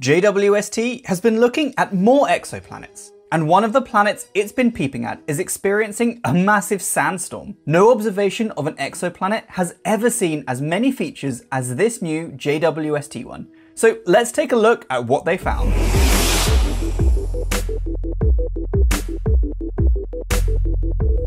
JWST has been looking at more exoplanets, and one of the planets it's been peeping at is experiencing a massive sandstorm. No observation of an exoplanet has ever seen as many features as this new JWST one. So let's take a look at what they found.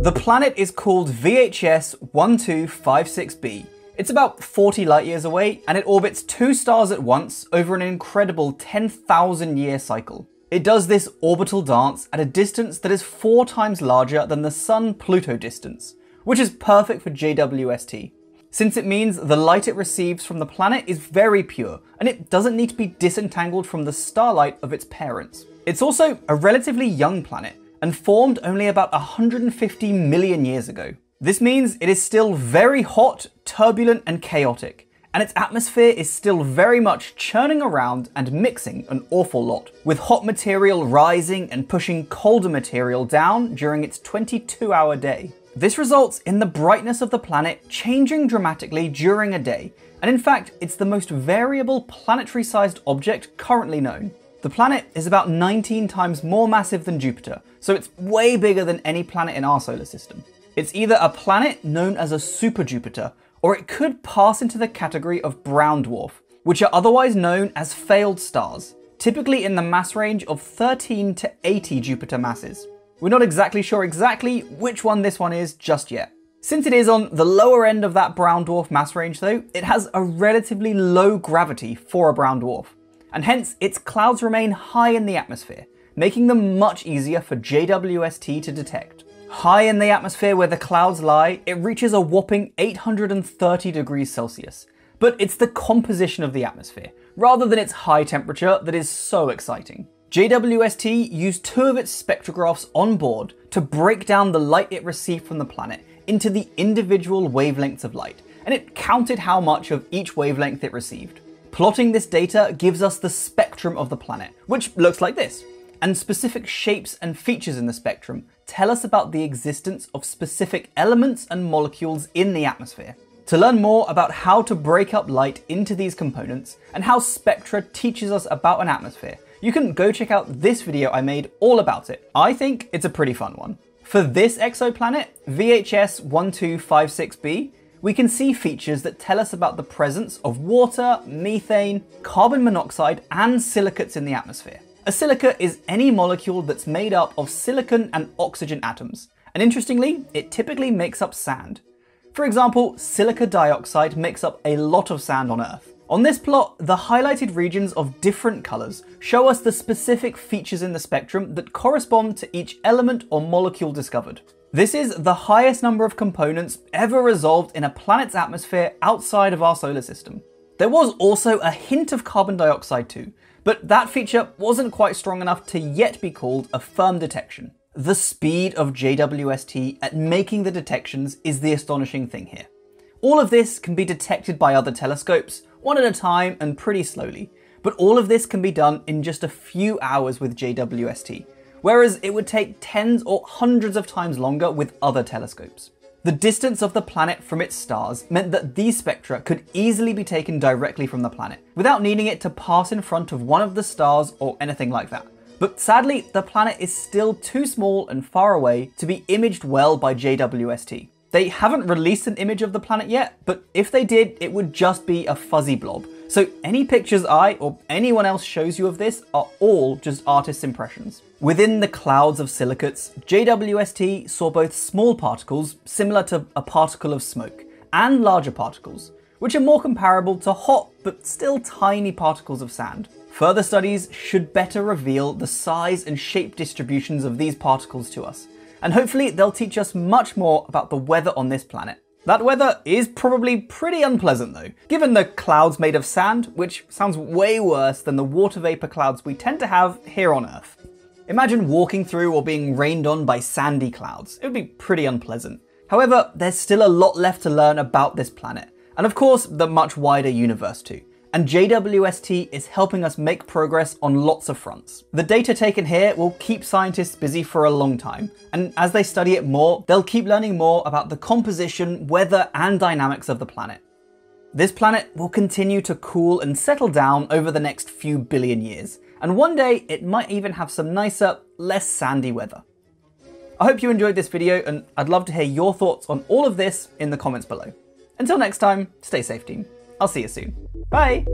The planet is called VHS 1256b it's about 40 light years away, and it orbits two stars at once over an incredible 10,000 year cycle. It does this orbital dance at a distance that is four times larger than the Sun-Pluto distance, which is perfect for JWST, since it means the light it receives from the planet is very pure, and it doesn't need to be disentangled from the starlight of its parents. It's also a relatively young planet, and formed only about 150 million years ago. This means it is still very hot, turbulent, and chaotic, and its atmosphere is still very much churning around and mixing an awful lot, with hot material rising and pushing colder material down during its 22 hour day. This results in the brightness of the planet changing dramatically during a day, and in fact, it's the most variable planetary sized object currently known. The planet is about 19 times more massive than Jupiter, so it's way bigger than any planet in our solar system. It's either a planet known as a super Jupiter, or it could pass into the category of brown dwarf, which are otherwise known as failed stars, typically in the mass range of 13 to 80 Jupiter masses. We're not exactly sure exactly which one this one is just yet. Since it is on the lower end of that brown dwarf mass range though, it has a relatively low gravity for a brown dwarf, and hence its clouds remain high in the atmosphere, making them much easier for JWST to detect. High in the atmosphere where the clouds lie, it reaches a whopping 830 degrees Celsius. But it's the composition of the atmosphere, rather than its high temperature, that is so exciting. JWST used two of its spectrographs on board to break down the light it received from the planet into the individual wavelengths of light, and it counted how much of each wavelength it received. Plotting this data gives us the spectrum of the planet, which looks like this and specific shapes and features in the spectrum tell us about the existence of specific elements and molecules in the atmosphere. To learn more about how to break up light into these components and how spectra teaches us about an atmosphere, you can go check out this video I made all about it. I think it's a pretty fun one. For this exoplanet, VHS 1256b, we can see features that tell us about the presence of water, methane, carbon monoxide, and silicates in the atmosphere. A silica is any molecule that's made up of silicon and oxygen atoms, and interestingly, it typically makes up sand. For example, silica dioxide makes up a lot of sand on Earth. On this plot, the highlighted regions of different colours show us the specific features in the spectrum that correspond to each element or molecule discovered. This is the highest number of components ever resolved in a planet's atmosphere outside of our solar system. There was also a hint of carbon dioxide too, but that feature wasn't quite strong enough to yet be called a firm detection. The speed of JWST at making the detections is the astonishing thing here. All of this can be detected by other telescopes, one at a time and pretty slowly, but all of this can be done in just a few hours with JWST, whereas it would take tens or hundreds of times longer with other telescopes. The distance of the planet from its stars meant that these spectra could easily be taken directly from the planet, without needing it to pass in front of one of the stars or anything like that. But sadly, the planet is still too small and far away to be imaged well by JWST. They haven't released an image of the planet yet, but if they did, it would just be a fuzzy blob. So any pictures I or anyone else shows you of this are all just artist's impressions. Within the clouds of silicates, JWST saw both small particles, similar to a particle of smoke, and larger particles, which are more comparable to hot but still tiny particles of sand. Further studies should better reveal the size and shape distributions of these particles to us, and hopefully they'll teach us much more about the weather on this planet. That weather is probably pretty unpleasant though, given the clouds made of sand, which sounds way worse than the water vapor clouds we tend to have here on Earth. Imagine walking through or being rained on by sandy clouds. It would be pretty unpleasant. However, there's still a lot left to learn about this planet, and of course, the much wider universe too. And JWST is helping us make progress on lots of fronts. The data taken here will keep scientists busy for a long time, and as they study it more, they'll keep learning more about the composition, weather, and dynamics of the planet. This planet will continue to cool and settle down over the next few billion years, and one day it might even have some nicer, less sandy weather. I hope you enjoyed this video, and I'd love to hear your thoughts on all of this in the comments below. Until next time, stay safe, team. I'll see you soon. Bye!